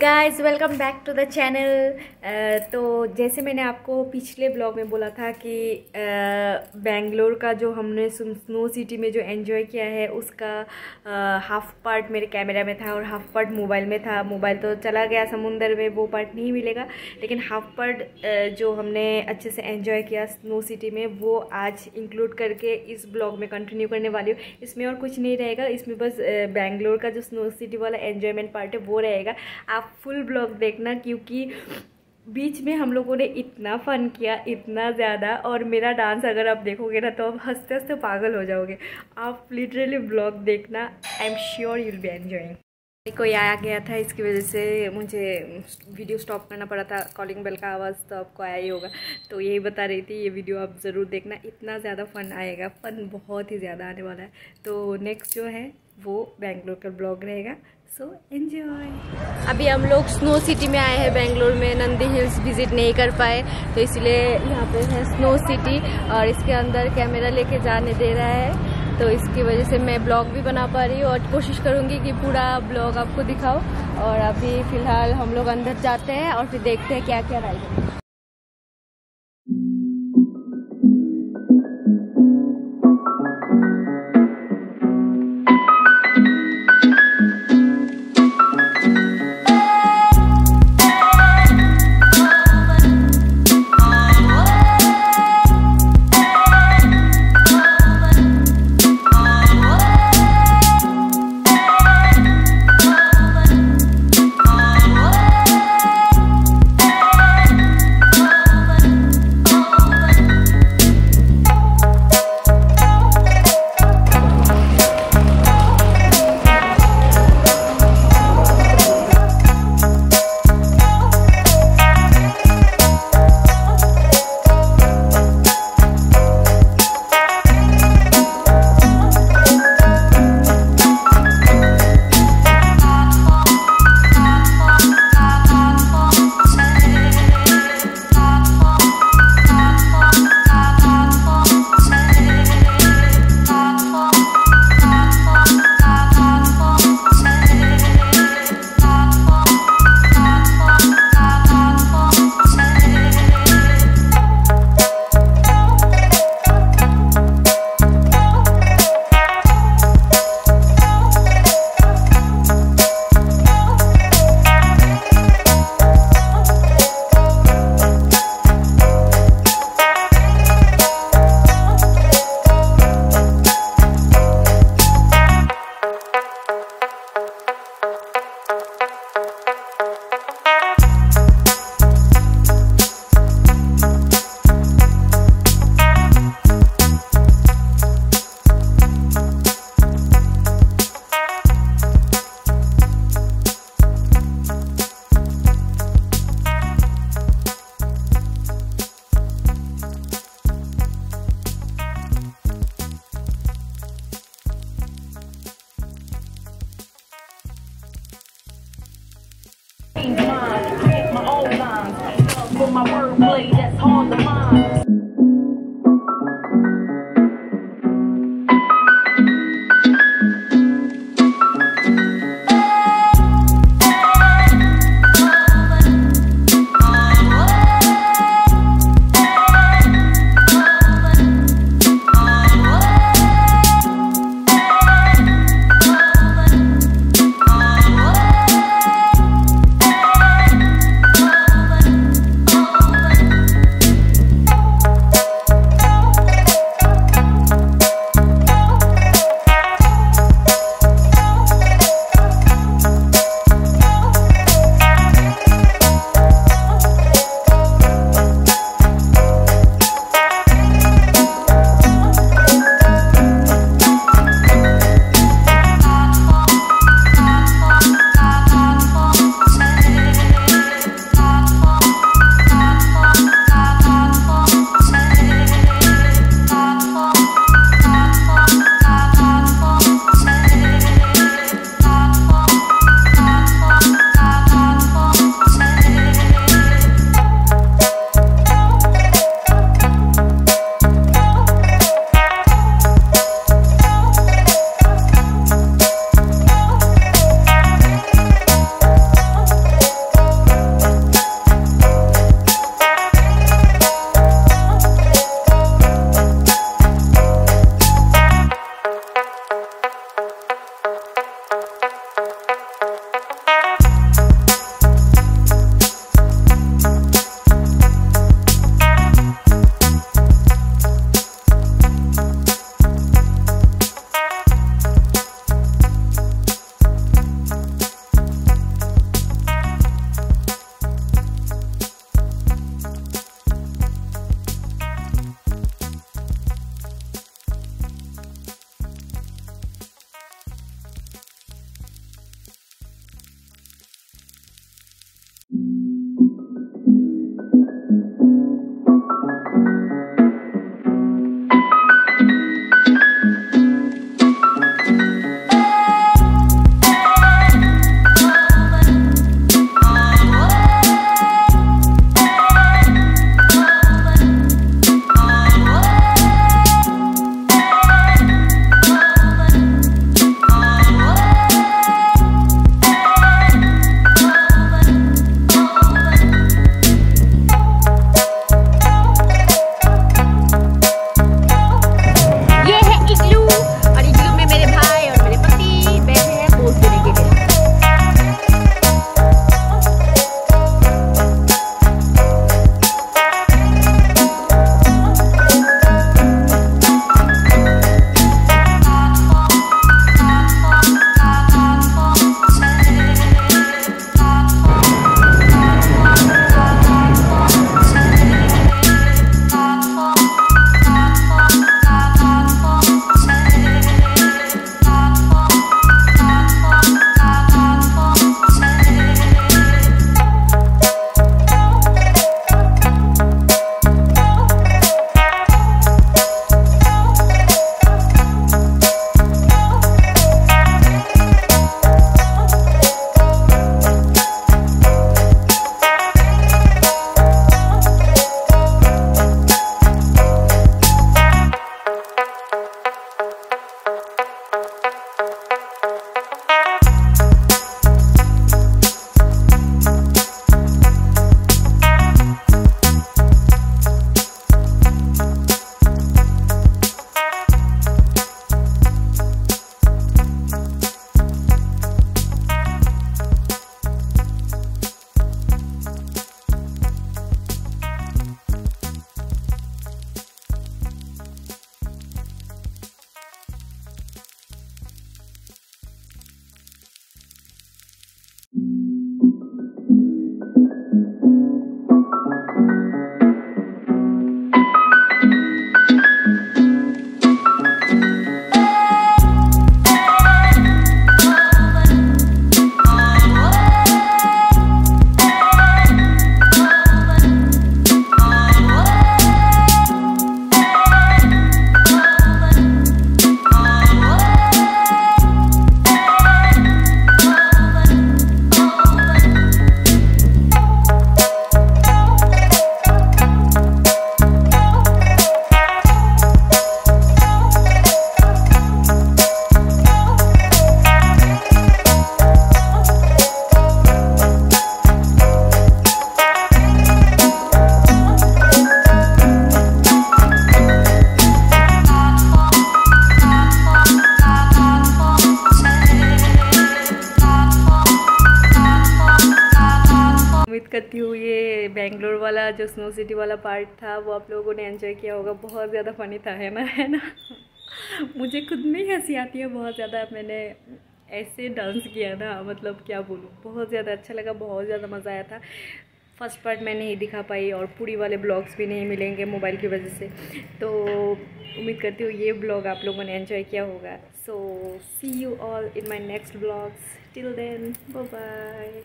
Guys welcome back to the channel तो जैसे मैंने आपको पिछले ब्लॉग में बोला था कि बेंगलोर का जो हमने स्नो सिटी में जो एंजॉय किया है, उसका हाफ़ पार्ट मेरे कैमरा में था और हाफ़ पार्ट मोबाइल में था। मोबाइल तो चला गया समुंदर में, वो पार्ट नहीं मिलेगा। लेकिन हाफ़ पार्ट जो हमने अच्छे से एंजॉय किया स्नो सिटी में, वो आज इंक्लूड करके इस ब्लॉग में कंटिन्यू करने वाली हूँ। इसमें और कुछ नहीं रहेगा। इसमें बस बेंगलोर का जो स्नो सिटी वाला एन्जॉयमेंट पार्ट है, वो रहेगा। आप फुल ब्लॉग देखना क्योंकि बीच में हम लोगों ने इतना फ़न किया, इतना ज़्यादा और मेरा डांस अगर आप देखोगे ना तो आप हँसते हँसते पागल हो जाओगे। आप लिटरली ब्लॉग देखना I am sure you'll be enjoying कोई आया गया था, इसकी वजह से मुझे वीडियो स्टॉप करना पड़ा था कॉलिंग बेल का आवाज़ तो आपको आया ही होगा। तो यही बता रही थी, ये वीडियो आप ज़रूर देखना, इतना ज़्यादा फ़न आएगा फ़न बहुत ही ज़्यादा आने वाला है। तो नेक्स्ट जो है, वो बेंगलोर का ब्लॉग रहेगा। सो एंजॉय अभी हम लोग स्नो सिटी में आए हैं बेंगलोर में नंदी हिल्स विज़िट नहीं कर पाए तो इसलिए यहाँ पे है स्नो सिटी और इसके अंदर कैमरा लेके जाने दे रहा है। तो इसकी वजह से मैं ब्लॉग भी बना पा रही हूँ और कोशिश करूँगी कि पूरा ब्लॉग आपको दिखाओ और अभी फ़िलहाल हम लोग अंदर जाते हैं और फिर देखते हैं क्या क्या राइड करती हूँ, ये बेंगलोर वाला जो स्नो सिटी वाला पार्ट था, वो आप लोगों ने एंजॉय किया होगा। बहुत ज़्यादा फ़नी था, है ना? है ना? मुझे खुद में ही हँसी आती है, बहुत ज़्यादा मैंने ऐसे डांस किया ना मतलब क्या बोलूँ? बहुत ज़्यादा अच्छा लगा, बहुत ज़्यादा मज़ा आया था। फ़र्स्ट पार्ट मैं नहीं दिखा पाई और पूरी वाले ब्लॉग्स भी नहीं मिलेंगे मोबाइल की वजह से। तो उम्मीद करती हूँ, ये ब्लॉग आप लोगों ने एंजॉय किया होगा। So see you all in my next blogs till then bye